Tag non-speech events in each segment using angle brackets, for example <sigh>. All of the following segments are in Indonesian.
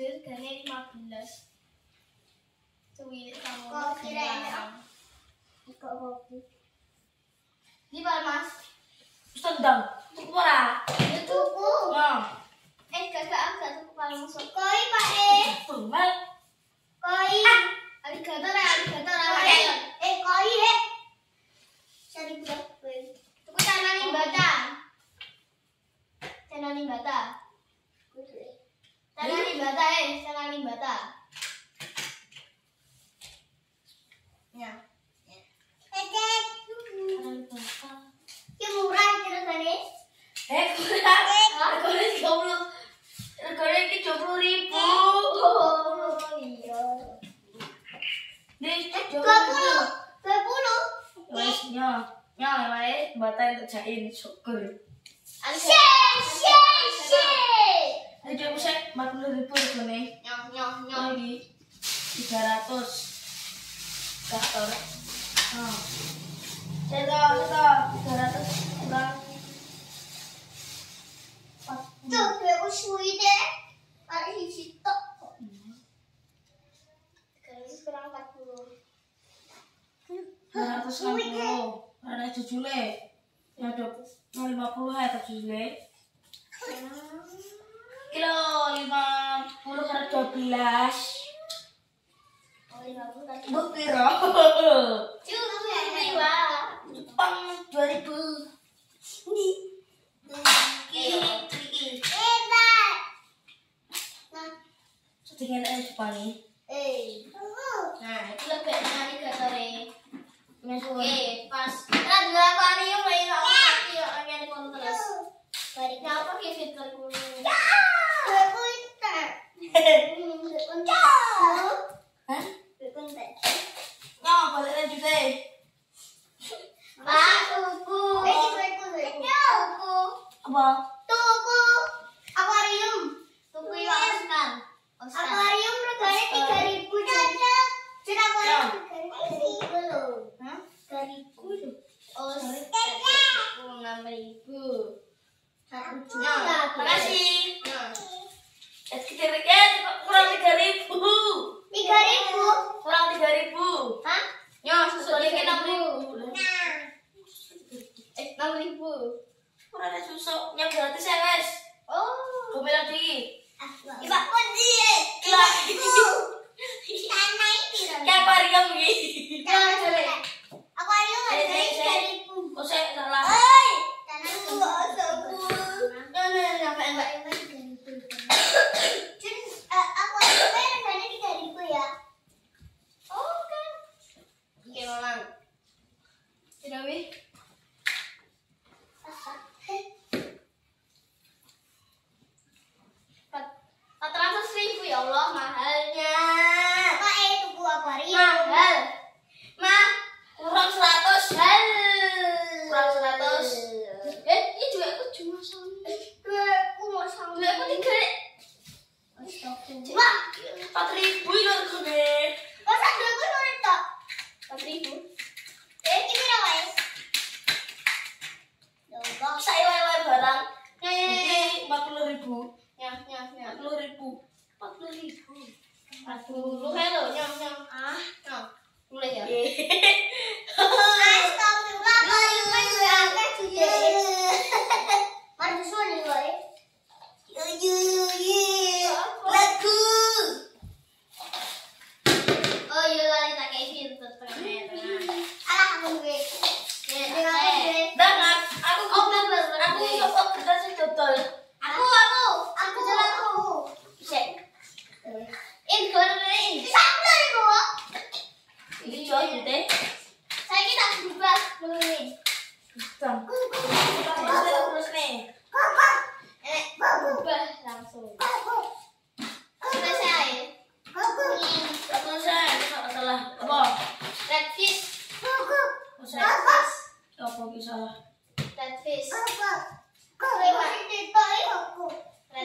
regane 15. Suwi kamu. Kok kira enak? Kok kopi. Di bar Mas. Wis tendang. Tuku ora? Ya tuku. Eh kakak tuku paling masuk. Koi Pak E. Tunggal. Koi. Arigato ra, arigato ra. Eh, eh koi he. Cari budak. Tuku tanah ning bata. Tanah ning bata. Tanah ning bata eh, tanah ning bata. Ya. Edet. Ki murah kira tadi. Eh, kurang. Regane 30. Regane iki 20.000. Oh iya. Nih, Eh, dua puluh. Dua puluh. Wes nya. Nya wae batai untuk jain syukur. Share, share, share. Ini dia bisa 40 ribu regane. Nyong nyong nyong. Lagi 300. Gator. Nah. Cedo, cedo, 300 kurang. Tuh, puluh suwi deh. Ada di situ. Sekarang kurang 40. 260. Jujule. Ya ada 50 ya jujule. Kilo 50 kali 12. Oh, 50 tadi. Mbok piro? Ya. Jepang 2000. Nih. Iki, iki. Hebat. Nah, aja Jepang nih. eh. Nah, itu lebih gatore. Nyasuwun. Eh, pas. Kan dua aquarium lagi nggak mati ya, kolam terus. Balik. Kenapa kayak fitur kulo? Dua kuntar. <laughs> Hmm, dua kuntar. Hah? Dua kuntar. Nyawa balik lagi deh. Pak, tuku. Eh, dua kuntar. Tuku. Apa? Tuku. Akuarium. Tuku yang Oscar. Oscar. Akuarium reganya tiga ribu. Sudah akuarium tiga ribu loh. Hah? Tiga ribu loh. Oh, tuku enam ribu. Satu Nah, juta. makasih. Nah, Eh, kita eh, kurang 3000. Tiga ribu. Kurang 3000. Hah? Nyo, susu Soalnya dikit kita enam ribu. Nah. Eh, enam ribu. Kurang ada susu yang gratis ya, guys. Oh. Gue bilang di. Iba pun dia. Tanah loh. Kayak aquarium gitu. Tanah ini. Akuarium Eh, harganya eh, tiga eh. ribu. Kok saya salah? Oi. Tanah itu aku. Nah, nah, nah, Mbak, Mbak. Jadi eh, akuariumnya reganya tiga ribu ya. Oh, kan. Oke, Mamang. Sudah, Wi? Empat- 400 ribu ya Allah, mahalnya. Kok eh tuku akuarium? Mahal. Mah, Kurang 100. mahal. Kurang 100. Eh, ini juga aku cuma sama. Dua aku mau sama. Dua aku tiga. Astagfirullah. Wah, 4000 itu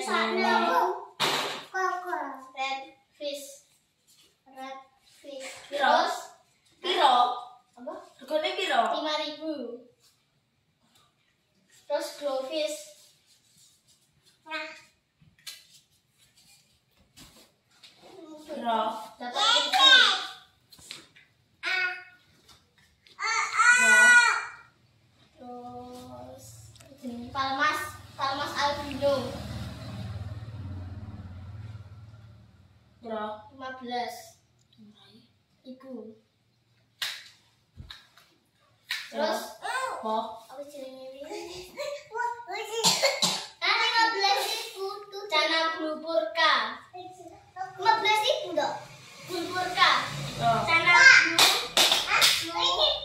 There's hot. ibu. Terus? Apa? Oh. Aku ini, kan lima belas ribu tuh cana bulpurka lima belas oh. ribu dok bulpurka cana Ini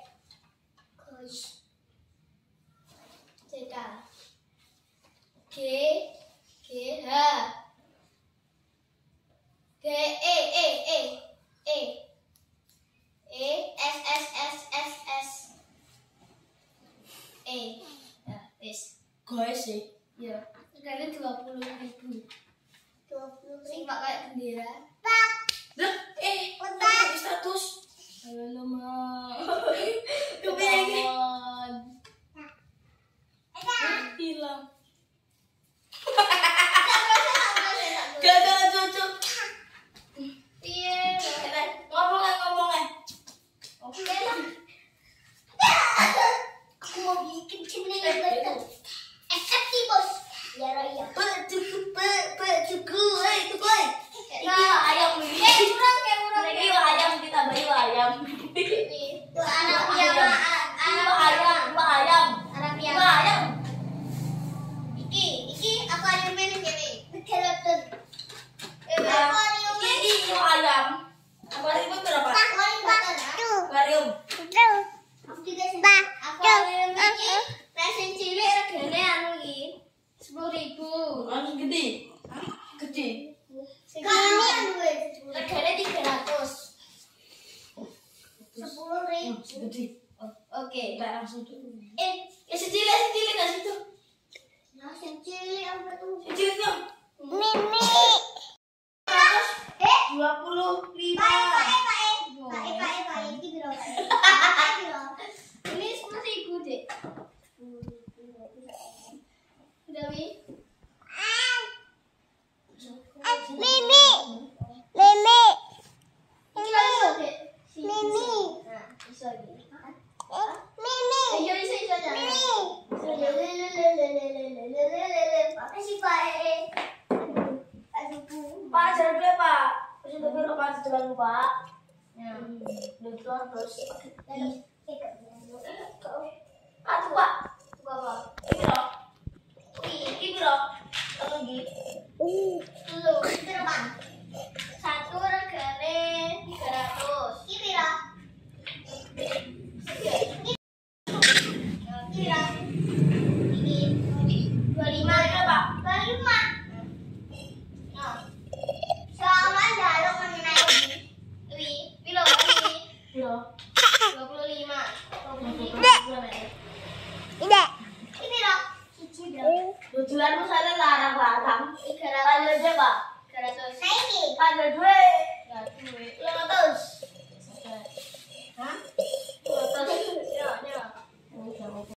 bagus. CK. K. G H. G E E E E E S S S S S. E ya wis. Guys sih. Ya harganya dua puluh ribu. Dua puluh ribu. kayak bendera. Look at me. tapi lepas jalan pak. Ya. Lutut terus. Iya, iya. eh, Aku eh, oh. ah, pak, Satu regane tiga ratus.